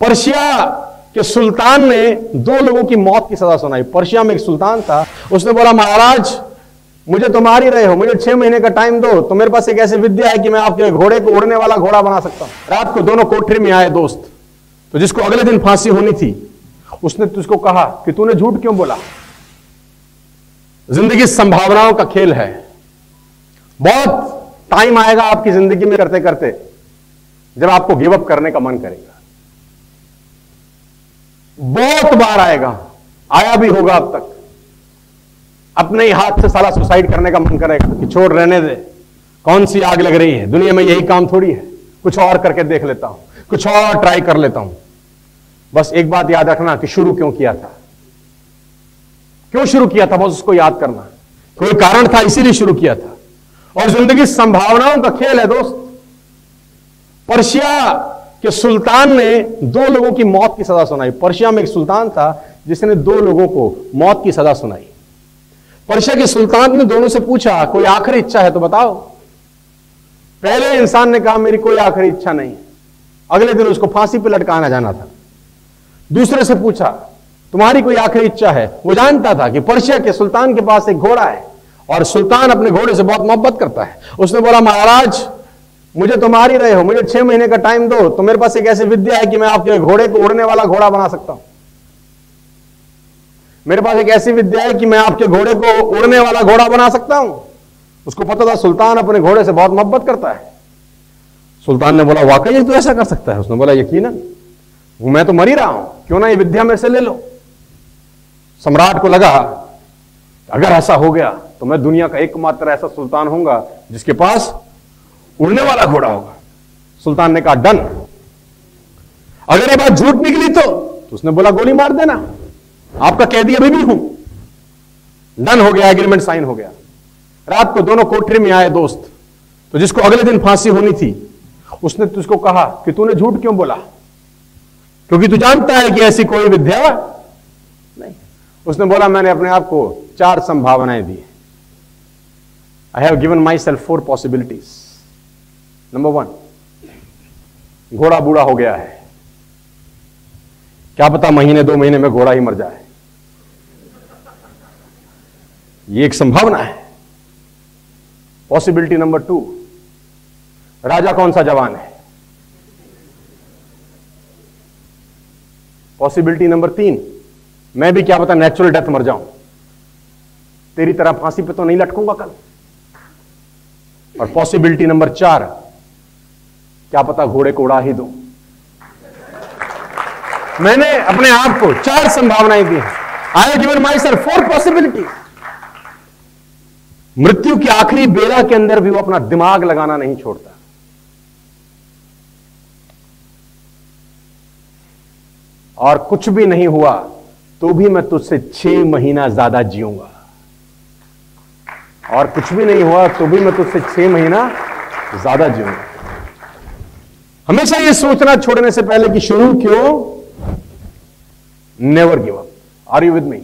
Persia के सुल्तान ने दो लोगों की मौत की सजा सुनाई। पर्शिया में एक सुल्तान था। उसने बोला, महाराज, मुझे तो मार ही रहे हो, मुझे छह महीने का टाइम दो। तो मेरे पास एक ऐसी विद्या है कि मैं आपके घोड़े को उड़ने वाला घोड़ा बना सकता हूँ। रात को दोनों कोठरी में आए दोस्त। तो जिसको अगले दिन फांसी होनी थी, उसने तुझको कहा कि तूने झूठ क्यों बोला? ज़िंदगी संभावनाओं का खेल है। बहुत टाइम आएगा आपकी ज़िंदगी में करते करते जब आपको गिव अप करने का मन करेगा। बहुत बार आएगा, आया भी होगा अब तक। अपने ही हाथ से साला सुसाइड करने का मन करेगा कि छोड़ रहने दे। कौन सी आग लग रही है? दुनिया में यही काम थोड़ी है। कुछ और करके देख लेता हूँ, कुछ और ट्राई कर लेता हूँ। बस एक बात याद रखना कि शुरू क्यों किया था? क्यों शुरू किया था? बस उसको याद करना। कोई कारण था, इसीलिए शुरू किया था। और ज़िंदगी संभावनाओं का खेल है, दोस्त। पर्शिया के सुल्तान ने दो लोगों की मौत की सजा सुनाई। पर्शिया में एक सुल्तान था जिसने दो लोगों को मौत की सजा सुनाई। पर्शिया के सुल्तान ने दोनों से पूछा, कोई आखिरी इच्छा है तो बताओ? पहले इंसान ने कहा, मेरी कोई आखिरी इच्छा नहीं। अगले दिन उसको फांसी पर लटकाना जाना था। दूसरे से पूछा, तुम्हारी कोई आखिरी इच्छा है? वो जानता था कि पर्शिया के सुल्तान के पास एक घोड़ा है और सुल्तान अपने घोड़े से बहुत मोहब्बत करता है। उसने बोला, महाराज मुझे तो मार ही रहे हो, मुझे छह महीने का टाइम दो। तो मेरे पास एक ऐसी विद्या है कि मैं आपके घोड़े को उड़ने वाला घोड़ा बना सकता हूँ। मेरे पास एक ऐसी विद्या है कि मैं आपके घोड़े को उड़ने वाला घोड़ा बना सकता हूँ। उसको पता था सुल्तान अपने घोड़े से बहुत मोहब्बत करता है। सुल्तान ने बोला, वाकई तो ऐसा कर सकता है? उसने बोला यकीन मैं तो मर ही रहा हूँ। क्यों ना ये विद्या मेरे से ले लो? सम्राट को लगा, अगर ऐसा हो गया तो मैं दुनिया का एकमात्र ऐसा सुल्तान होऊँगा, जिसके पास उड़ने वाला घोड़ा होगा। सुल्तान ने कहा डन। अगर ये बात झूठ निकली तो, तो उसने बोला गोली मार देना। आपका कैदी अभी भी हूँ। डन हो गया एग्रीमेंट साइन हो गया। रात को दोनों कोठरी में आए दोस्त। तो जिसको अगले दिन फांसी होनी थी उसने तुझको कहा कि तूने झूठ क्यों बोला? क्योंकि तू जानता है कि ऐसी कोई विद्या नहीं। उसने बोला मैंने अपने आप को चार संभावनाएँ दी I have given myself four possibilities number one घोड़ा बूढ़ा हो गया है। क्या पता महीने, दो महीने में घोड़ा ही मर जाए। ये एक संभावना है। पॉसिबिलिटी नंबर टू राजा कौन सा जवान है? पॉसिबिलिटी नंबर तीन, मैं भी क्या पता नेचुरल डेथ मर जाऊँ। तेरी तरह फांसी पे तो नहीं लटकूँगा कल। और पॉसिबिलिटी नंबर चार क्या पता घोड़े को उड़ा ही दो। मैंने अपने आप को चार संभावनाएँ दी I have given my sir four possibility मृत्यु की आखिरी बेला के अंदर भी वो अपना दिमाग लगाना नहीं छोड़ता। और कुछ भी नहीं हुआ तो भी मैं तुझसे छह महीना ज़्यादा जीऊँगा। और कुछ भी नहीं हुआ तो भी मैं तुझसे छह महीना ज़्यादा जीऊँगा। हमेशा ये सोचना छोड़ने से पहले कि शुरू क्यों? Never give up are you with me